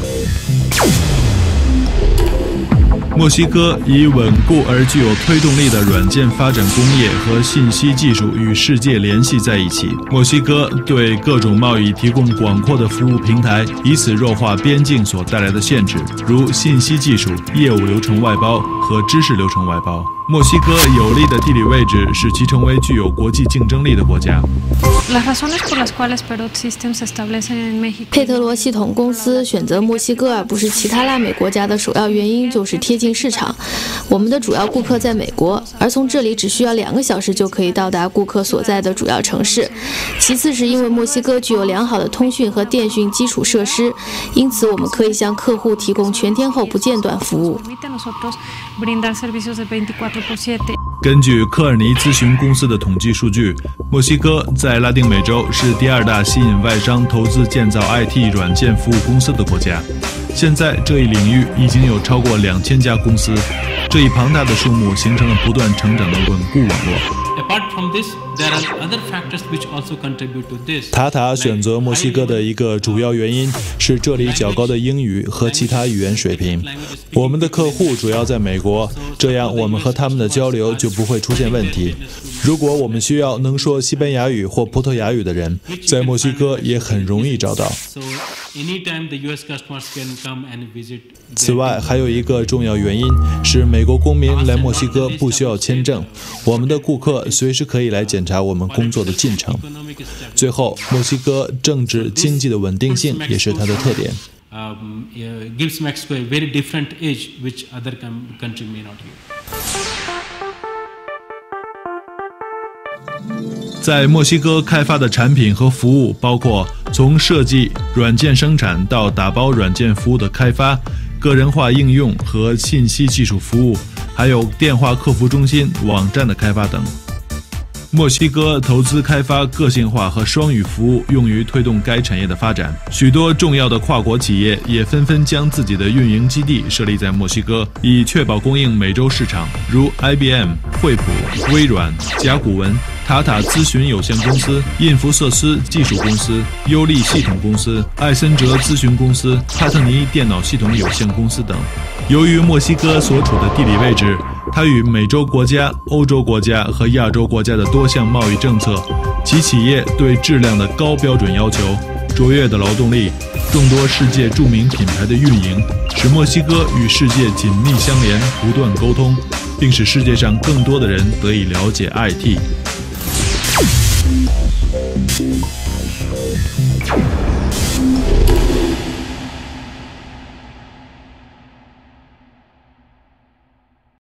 Thank you. 墨西哥以稳固而具有推动力的软件发展工业和信息技术与世界联系在一起。墨西哥对各种贸易提供广阔的服务平台，以此弱化边境所带来的限制，如信息技术、业务流程外包和知识流程外包。墨西哥有利的地理位置使其成为具有国际竞争力的国家。佩特罗系统公司选择墨西哥而不是其他拉美国家的首要原因就是贴近市场。我们的主要顾客在美国，而从这里只需要两个小时就可以到达顾客所在的主要城市。其次是因为墨西哥具有良好的通讯和电讯基础设施，因此我们可以向客户提供全天候不间断服务。根据科尔尼咨询公司的统计数据，墨西哥在拉丁美洲是第二大吸引外商投资建造 IT 软件服务公司的国家。现在这一领域已经有超过两千家公司，这一庞大的数目形成了不断成长的稳固网络。塔塔选择墨西哥的一个主要原因是这里较高的英语和其他语言水平。我们的客户主要在美国，这样我们和他们的交流就不会出现问题。如果我们需要能说西班牙语或葡萄牙语的人，在墨西哥也很容易找到。此外，还有一个重要原因是，美国公民来墨西哥不需要签证。我们的顾客随时可以来检查我们工作的进程。最后，墨西哥政治经济的稳定性也是它的特点。在墨西哥开发的产品和服务包括从设计、软件生产到打包软件服务的开发、个人化应用和信息技术服务，还有电话客服中心、网站的开发等。墨西哥投资开发个性化和双语服务，用于推动该产业的发展。许多重要的跨国企业也纷纷将自己的运营基地设立在墨西哥，以确保供应美洲市场，如 IBM、惠普、微软、甲骨文。塔塔咨询有限公司、印福瑟斯技术公司、优利系统公司、艾森哲咨询公司、帕特尼电脑系统有限公司等。由于墨西哥所处的地理位置，它与美洲国家、欧洲国家和亚洲国家的多项贸易政策，其企业对质量的高标准要求、卓越的劳动力、众多世界著名品牌的运营，使墨西哥与世界紧密相连，不断沟通，并使世界上更多的人得以了解 IT。